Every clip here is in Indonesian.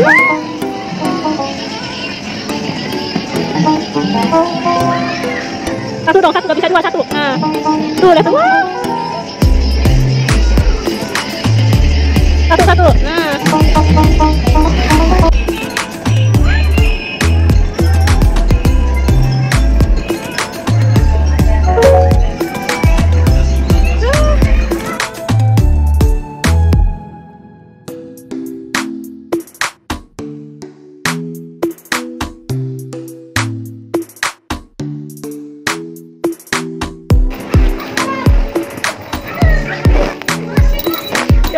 Satu dong, satu, gak bisa dua, satu. Nah, tuh, lihat semua. Satu, satu. Nah.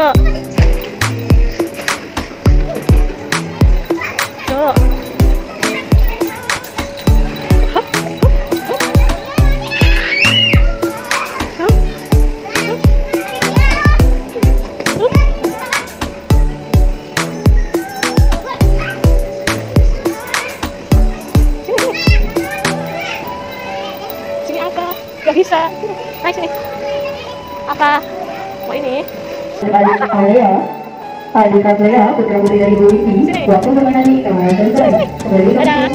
Sini apa? Gak bisa. Naik sini. Apa? Mau ini? Adi Kalea, Adi Kalea, putra putri dari waktu Dadah.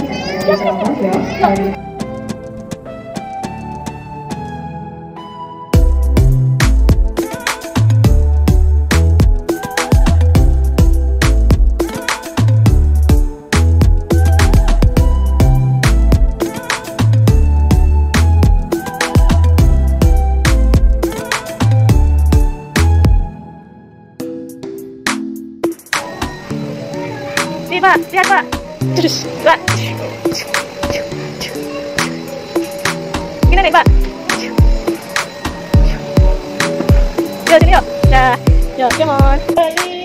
Pak, lihat pak. Terus, pak. Gini nih pak. Yuk sini yuk. Dah, yuk come on.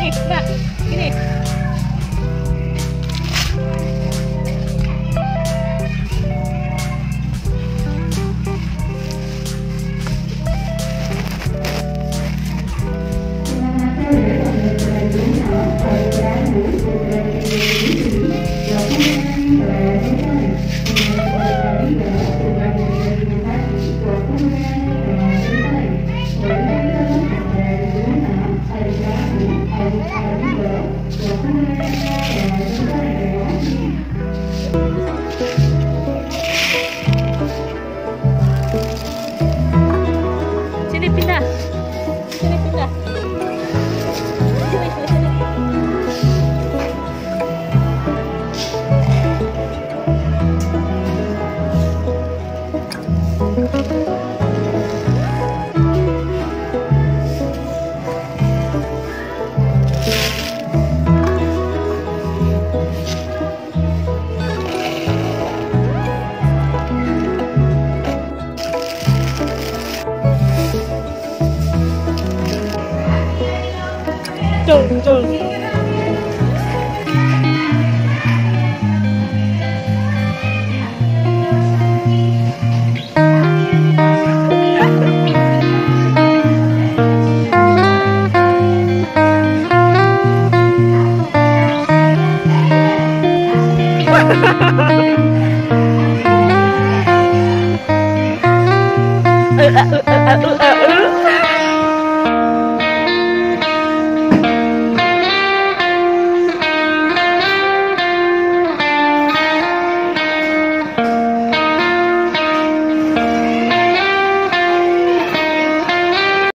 Thanks, Matt. أه أه أه أه أه أه